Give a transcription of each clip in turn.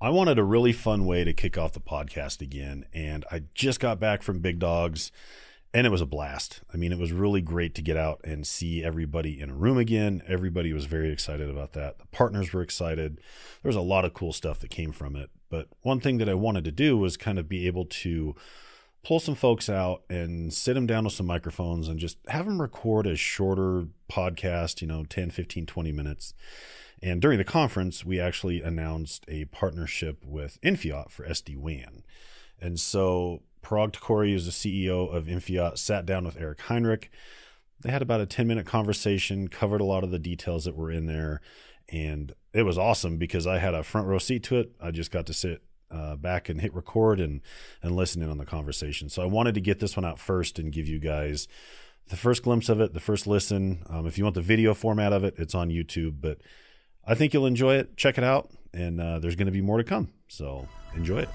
I wanted a really fun way to kick off the podcast again, and I just got back from Big Dogs, and it was a blast. I mean, it was really great to get out and see everybody in a room again. Everybody was very excited about that. The partners were excited. There was a lot of cool stuff that came from it. But one thing that I wanted to do was kind of be able to pull some folks out and sit them down with some microphones and just have them record a shorter podcast, you know, 10, 15, 20 minutes and during the conference, we actually announced a partnership with Infiot for SD WAN. And so Parag Thakore, who's the CEO of Infiot, sat down with Erik Heinrich. They had about a 10 minute conversation, covered a lot of the details that were in there. And it was awesome because I had a front row seat to it. I just got to sit uh, back and hit record and, and listen in on the conversation. So I wanted to get this one out first and give you guys the first glimpse of it, the first listen. Um, if you want the video format of it, it's on YouTube. But I think you'll enjoy it. Check it out, and uh, there's going to be more to come. So enjoy it.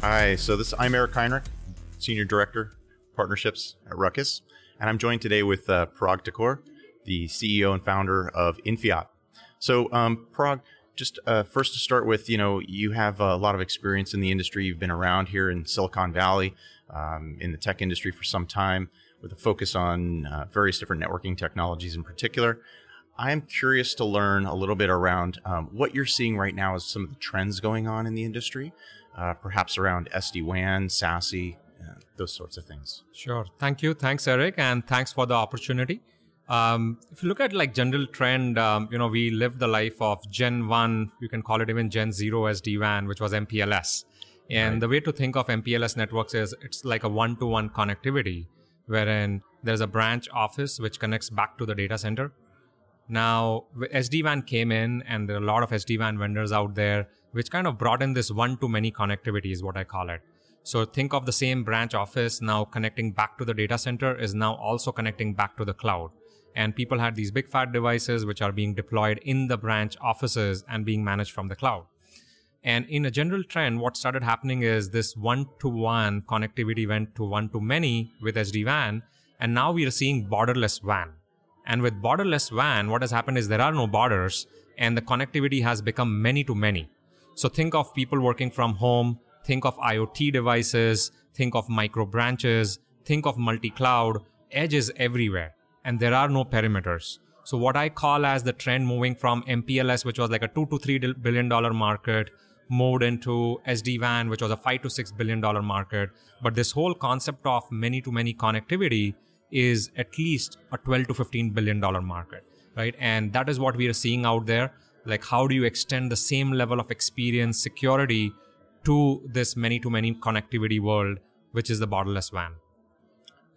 Hi, so this I'm Erik Heinrich, Senior Director, Partnerships at Ruckus, and I'm joined today with uh, Thakore, the CEO and founder of Infiot. So, um, just uh, first to start with, you know, you have a lot of experience in the industry. You've been around here in Silicon Valley, um, in the tech industry for some time, with a focus on uh, various different networking technologies in particular. I am curious to learn a little bit around um, what you're seeing right now as some of the trends going on in the industry, uh, perhaps around SD WAN, SASE, uh, those sorts of things. Sure. Thank you. Thanks, Erik, and thanks for the opportunity. Um, if you look at like general trend, um, you know, we lived the life of Gen 1, you can call it even Gen 0 SD-WAN, which was MPLS. And right. the way to think of MPLS networks is it's like a one-to-one connectivity, wherein there's a branch office which connects back to the data center. Now, SD-WAN came in and there are a lot of SD-WAN vendors out there, which kind of brought in this one-to-many connectivity is what I call it. So think of the same branch office now connecting back to the data center is now also connecting back to the cloud and people had these big fat devices which are being deployed in the branch offices and being managed from the cloud. And in a general trend, what started happening is this one to one connectivity went to one to many with SD WAN. And now we are seeing borderless WAN. And with borderless WAN, what has happened is there are no borders and the connectivity has become many to many. So think of people working from home, think of IoT devices, think of micro branches, think of multi cloud, edges everywhere and there are no perimeters. So what I call as the trend moving from MPLS, which was like a two to three billion dollar market, moved into SD-WAN, which was a five to six billion dollar market. But this whole concept of many to many connectivity is at least a 12 to 15 billion dollar market, right? And that is what we are seeing out there. Like, how do you extend the same level of experience, security to this many to many connectivity world, which is the borderless WAN?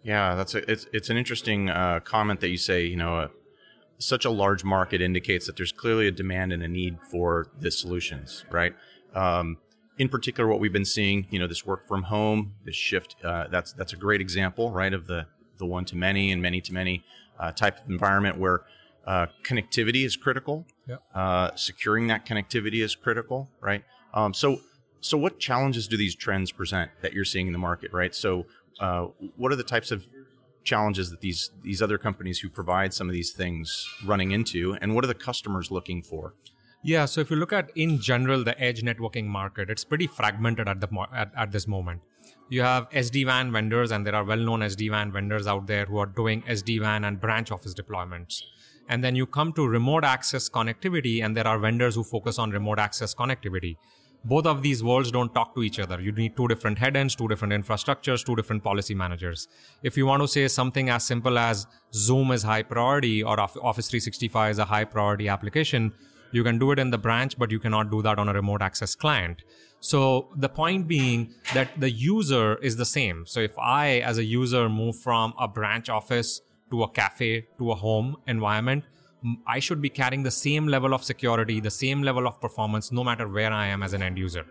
Yeah, that's a, it's it's an interesting uh, comment that you say. You know, uh, such a large market indicates that there's clearly a demand and a need for the solutions, right? Um, in particular, what we've been seeing, you know, this work from home, this shift. Uh, that's that's a great example, right, of the the one to many and many to many uh, type of environment where uh, connectivity is critical. Yep. Uh, securing that connectivity is critical, right? Um, so so what challenges do these trends present that you're seeing in the market, right? So uh, what are the types of challenges that these these other companies who provide some of these things running into, and what are the customers looking for? Yeah, so if you look at in general the edge networking market, it's pretty fragmented at the at, at this moment. You have SD-WAN vendors, and there are well-known SD-WAN vendors out there who are doing SD-WAN and branch office deployments. And then you come to remote access connectivity, and there are vendors who focus on remote access connectivity both of these worlds don't talk to each other. You need two different head ends, two different infrastructures, two different policy managers. If you want to say something as simple as Zoom is high priority or Office 365 is a high priority application, you can do it in the branch, but you cannot do that on a remote access client. So the point being that the user is the same. So if I, as a user, move from a branch office to a cafe to a home environment, I should be carrying the same level of security, the same level of performance, no matter where I am as an end user.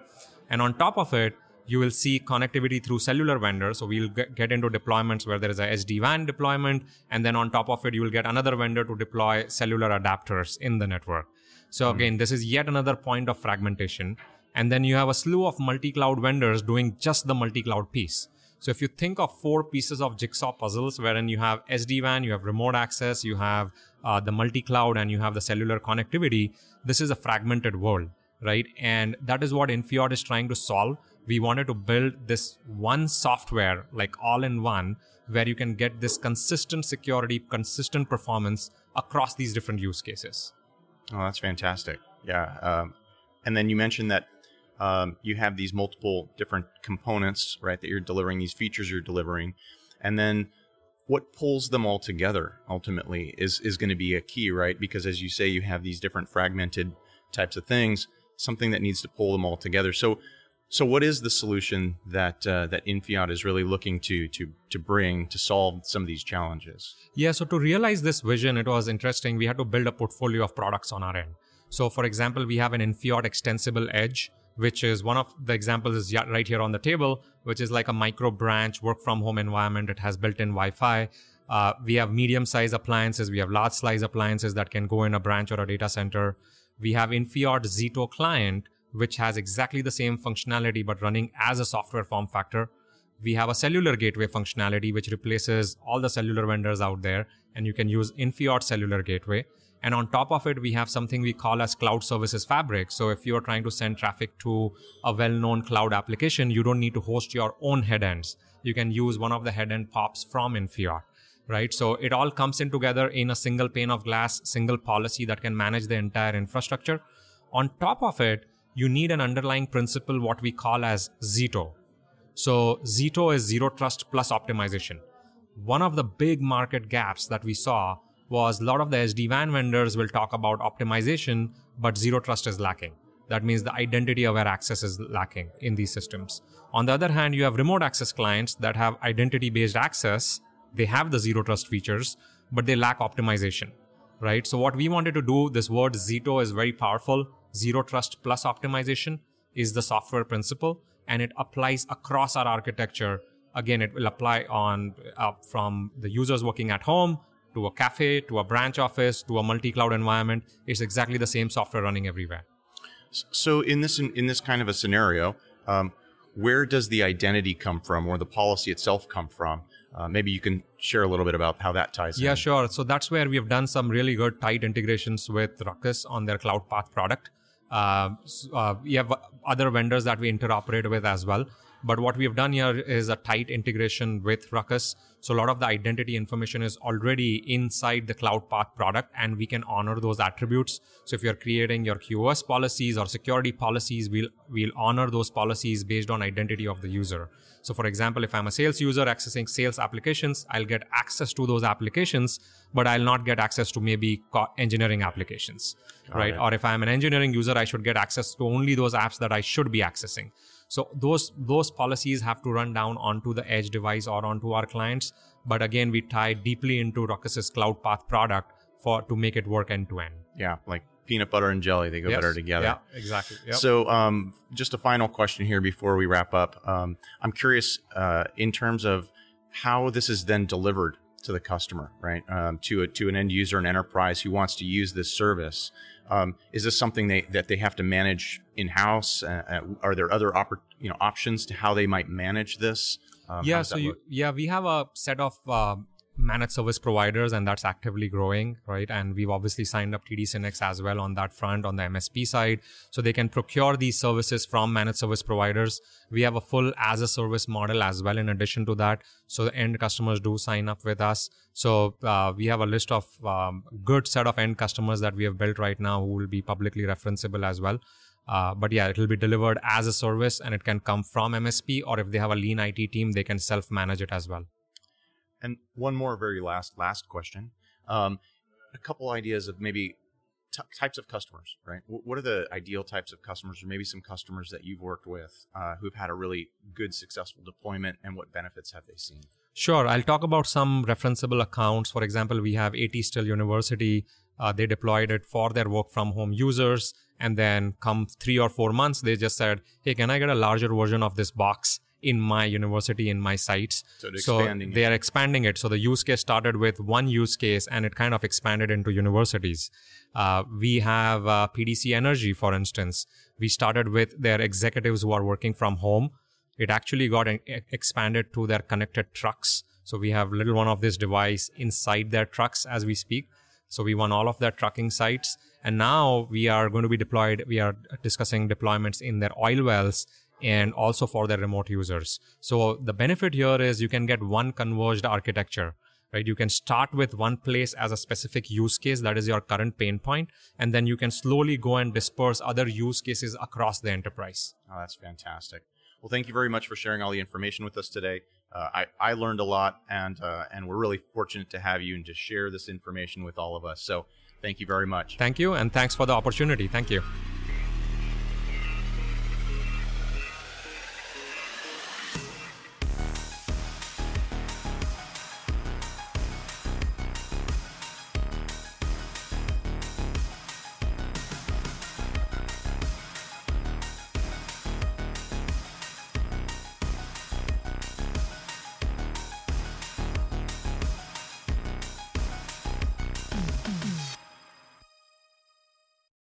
And on top of it, you will see connectivity through cellular vendors. So we'll get into deployments where there is a SD-WAN deployment, and then on top of it, you will get another vendor to deploy cellular adapters in the network. So hmm. again, this is yet another point of fragmentation. And then you have a slew of multi cloud vendors doing just the multi cloud piece. So if you think of four pieces of jigsaw puzzles, wherein you have SD-WAN, you have remote access, you have uh, the multi-cloud, and you have the cellular connectivity, this is a fragmented world, right? And that is what Infiot is trying to solve. We wanted to build this one software, like all in one, where you can get this consistent security, consistent performance across these different use cases. Oh, that's fantastic. Yeah. Um, and then you mentioned that um, you have these multiple different components, right, that you're delivering, these features you're delivering. And then what pulls them all together ultimately is, is going to be a key, right? Because as you say, you have these different fragmented types of things, something that needs to pull them all together. So, so what is the solution that uh, that Infiot is really looking to to to bring to solve some of these challenges? Yeah, so to realize this vision, it was interesting. We had to build a portfolio of products on our end. So, for example, we have an Infiot extensible edge, which is one of the examples is right here on the table, which is like a micro branch work from home environment. It has built in Wi Fi. Uh, we have medium size appliances. We have large size appliances that can go in a branch or a data center. We have Infiot ZETO client, which has exactly the same functionality but running as a software form factor. We have a cellular gateway functionality, which replaces all the cellular vendors out there, and you can use Infiot Cellular Gateway. And on top of it, we have something we call as cloud services fabric. So if you're trying to send traffic to a well-known cloud application, you don't need to host your own headends. You can use one of the headend pops from Infiot, right? So it all comes in together in a single pane of glass, single policy that can manage the entire infrastructure. On top of it, you need an underlying principle, what we call as ZETO. So ZETO is zero trust plus optimization. One of the big market gaps that we saw was a lot of the SD-WAN vendors will talk about optimization, but zero trust is lacking. That means the identity aware access is lacking in these systems. On the other hand, you have remote access clients that have identity based access. They have the zero trust features, but they lack optimization, right? So, what we wanted to do, this word ZETO is very powerful. Zero trust plus optimization is the software principle, and it applies across our architecture. Again, it will apply on uh, from the users working at home to a cafe, to a branch office, to a multi-cloud environment. It's exactly the same software running everywhere. So in this in this kind of a scenario, um, where does the identity come from, or the policy itself come from? Uh, maybe you can share a little bit about how that ties yeah, in. Yeah, sure. So that's where we have done some really good tight integrations with Ruckus on their Cloudpath product. Uh, uh, we have other vendors that we interoperate with as well. But what we have done here is a tight integration with Ruckus. So a lot of the identity information is already inside the Cloudpath product, and we can honor those attributes. So if you're creating your QoS policies or security policies, we'll we'll honor those policies based on identity of the user. So for example, if I'm a sales user accessing sales applications, I'll get access to those applications, but I'll not get access to maybe engineering applications, Got right? Or if I'm an engineering user, I should get access to only those apps that I should be accessing. So those those policies have to run down onto the edge device or onto our clients. But again, we tie deeply into Ruckus's Cloudpath product for to make it work end to end. Yeah, like peanut butter and jelly, they go yes. better together. Yeah, exactly. Yep. So, um, just a final question here before we wrap up. Um, I'm curious uh, in terms of how this is then delivered to the customer, right? Um, to a, to an end user, an enterprise who wants to use this service. Um, is this something they, that they have to manage in house? Uh, uh, are there other oppor- you know options to how they might manage this? Um, yeah, so you, yeah, we have a set of uh, managed service providers and that's actively growing right? And we've obviously signed up td synnex as well on that front on the msp side. So they can procure these services from managed service providers. We have a full as a service model as well in addition to that. So the end customers do sign up with us. So uh, we have a list of um, good set of end customers that we have built right now who will be publicly referenceable as well. Uh, but yeah, it will be delivered as a service and it can come from MSP, or if they have a lean IT team, they can self manage it as well. And one more very last last question. Um, a couple ideas of maybe t- types of customers, right? W- what are the ideal types of customers, or maybe some customers that you've worked with uh, who've had a really good, successful deployment, and what benefits have they seen? Sure, I'll talk about some referenceable accounts. For example, we have AT Still University. Uh, they deployed it for their work from home users, and then come three or four months, they just said, "Hey, can I get a larger version of this box?" In my university, in my sites. So they're expanding it. are expanding it. So the use case started with one use case and it kind of expanded into universities. Uh, we have uh, PDC Energy, for instance. We started with their executives who are working from home. It actually got expanded to their connected trucks. So we have little one of this device inside their trucks as we speak. So we won all of their trucking sites. And now we are going to be deployed. We are discussing deployments in their oil wells and also for their remote users. So the benefit here is you can get one converged architecture, right? You can start with one place as a specific use case that is your current pain point, and then you can slowly go and disperse other use cases across the enterprise. Oh, that's fantastic. Well, thank you very much for sharing all the information with us today. Uh, I, I learned a lot, and uh, and we're really fortunate to have you and to share this information with all of us. So, thank you very much. Thank you, and thanks for the opportunity. Thank you.